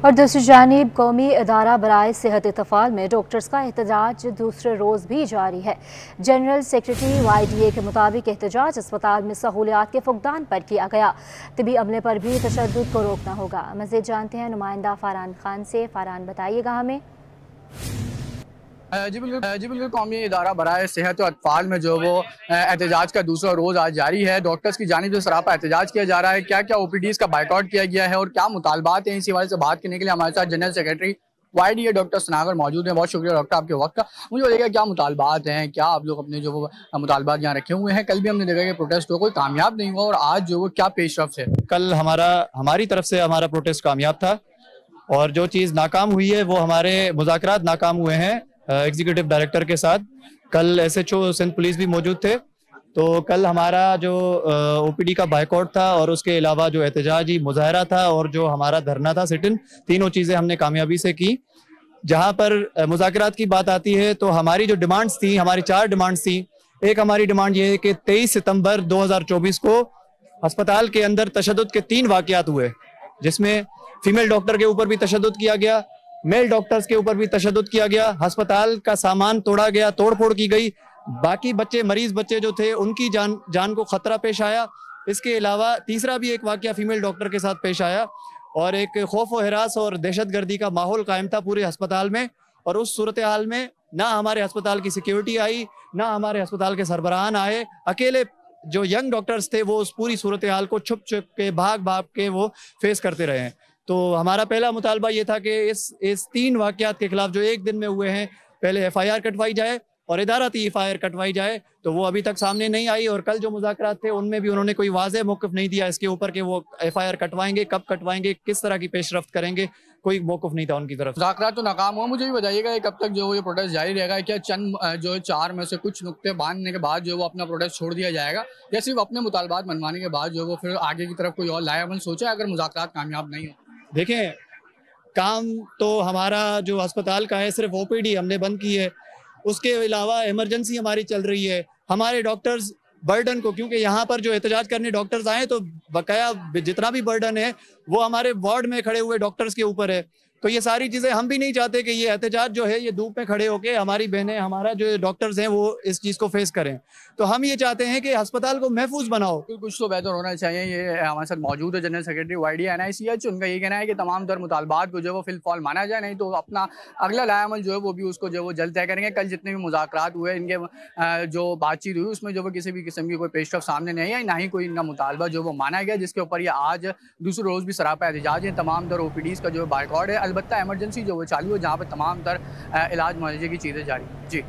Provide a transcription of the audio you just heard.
और दूसरी जानब कौमी अदारा बरए सेहत इतफाल में डॉक्टर्स का एहतजाज दूसरे रोज़ भी जारी है। General secretary Y D A के मुताबिक एहतजाज अस्पताल में सहूलियात के फुकदान पर किया गया। तबी अमले पर भी तशद को रोकना होगा। मजीद जानते हैं नुमाइंदा फ़ारान खान से। फ़ारान बताइएगा हमें। जी बिल्कुल जी बिल्कुल, कौमी इदारा बरए सेहत और अतफाल में जो वो एहतजाज का दूसरा रोज़ आज जारी है। डॉक्टर्स की जानब से सरापा एहतजाज किया जा रहा है। क्या क्या ओ पी डीज़ का बाइकआउट किया गया है और क्या मुतालबात हैं? इसी हवाले से बात करने के लिए हमारे साथ general secretary Y D doctor सनागर मौजूद है। बहुत शुक्रिया डॉक्टर आपके वक्त का। मुझे बताइएगा क्या मुतालबात हैं? क्या आप लोग अपने जो वो मुतालबात यहाँ रखे हुए हैं? कल भी हमने देखा कि प्रोटेस्ट हो कोई कामयाब नहीं हुआ और आज जो वो क्या पेशरफ है? कल हमारा, हमारी तरफ़ से हमारा प्रोटेस्ट कामयाब था और जो चीज़ नाकाम हुई है वो हमारे मुजाकर नाकाम हुए हैं। एग्जीक्यूटिव डायरेक्टर के साथ। कल एस एच सिंध पुलिस भी मौजूद थे। तो कल हमारा जो ओपीडी का बाइकआउट था और उसके अलावा जो एहतजाजी मुजाहरा था और जो हमारा धरना था सिटिन तीनों चीज़ें हमने कामयाबी से की। जहाँ पर मुजाकर की बात आती है तो हमारी जो डिमांड्स थी, हमारी चार डिमांड्स थी। एक हमारी डिमांड ये है कि 23 सितंबर 2024 को अस्पताल के अंदर तशद के तीन वाकयात हुए, जिसमें फीमेल डॉक्टर के ऊपर भी तशद किया गया मेल डॉक्टर्स के ऊपर भी तशद किया गया। अस्पताल का सामान तोड़ा गया, तोड़फोड़ की गई। बाकी बच्चे, मरीज़ बच्चे जो थे, उनकी जान जान को खतरा पेश आया। इसके अलावा तीसरा भी एक वाक्य फीमेल डॉक्टर के साथ पेश आया और एक खौफ व हरास और दहशत गर्दी का माहौल कायम था पूरे अस्पताल में और उस सूरत हाल में ना हमारे अस्पताल की सिक्योरिटी आई, ना हमारे अस्पताल के सरबराहान आए। अकेले जो यंग डॉक्टर्स थे, वो उस पूरी सूरत हाल को छुप छुप के भाग भाग के वो फेस करते रहे तो हमारा पहला मुतालबा ये था कि इस इस तीन वाक़ात के खिलाफ जो एक दिन में हुए हैं, पहले एफ़ आई आर कटवाई जाए और इदारती एफ़ आई आर कटवाई जाए तो वो अभी तक सामने नहीं आई और कल जो मुजाकर थे, उनमें भी उन्होंने कोई वाज मौकफ नहीं दिया इसके ऊपर कि वो एफ़ आई आर कटवाएँगे, कब कटवाएँगे, किस तरह की पेशरफ करेंगे, कोई मौकफ नहीं था उनकी तरफ़। मुजाकर तो नाकाम हुआ, मुझे भी बताइएगा कब तक जो ये प्रोटेस्ट जारी रहेगा, क्या चंद जो चार में से कुछ नुकते बांधने के बाद जो वो अपना प्रोटेस्ट छोड़ दिया जाएगा, या सिर्फ़ अपने मुतालबात मनवाने के बाद जो वो फिर आगे की तरफ़ कोई और लायामल सोचा, अगर मुजाकर कामयाब नहीं हो। देखें काम तो हमारा जो अस्पताल का है, सिर्फ़ ओपीडी हमने बंद की है। उसके अलावा इमरजेंसी हमारी चल रही है। हमारे डॉक्टर्स बर्डन को, क्योंकि यहाँ पर जो एहतजाज करने डॉक्टर्स आए तो बकाया जितना भी बर्डन है, वो हमारे वार्ड में खड़े हुए डॉक्टर्स के ऊपर है। तो ये सारी चीज़ें हम भी नहीं चाहते कि ये एहतजाज जो है, ये धूप में खड़े होकर हमारी बहनें, हमारा जो डॉक्टर्स हैं, वो इस चीज़ को फेस करें। तो हम ये चाहते हैं कि अस्पताल को महफूज बनाओ। कुछ तो बेहतर होना चाहिए। ये हमारे साथ मौजूद है general secretary Y D N I C H उनका ये कहना है कि तमाम दर मुतालबात को जो है वो फिलफॉल माना जाए, नहीं तो अपना अगला लायामल जो है वो भी उसको जो है वो जल्द तय करेंगे। कल जितने भी मुजाकर हुए, इनके जो बातचीत हुई, उसमें जो वो किसी भी किस्म की कोई पेशरफ सामने नहीं आई, ना ही कोई इनका मुतालबा जो वो माना गया, जिसके ऊपर ये आज दूसरे रोज़ भी सरापा एहतजाज है। तमाम दर ओ पी डीज़ का जो बाइकआउट है अलबत्त एमरजेंसी जो वो चालू है, जहाँ पर तमाम तर इलाज मुआवजे की चीज़ें जारी। जी।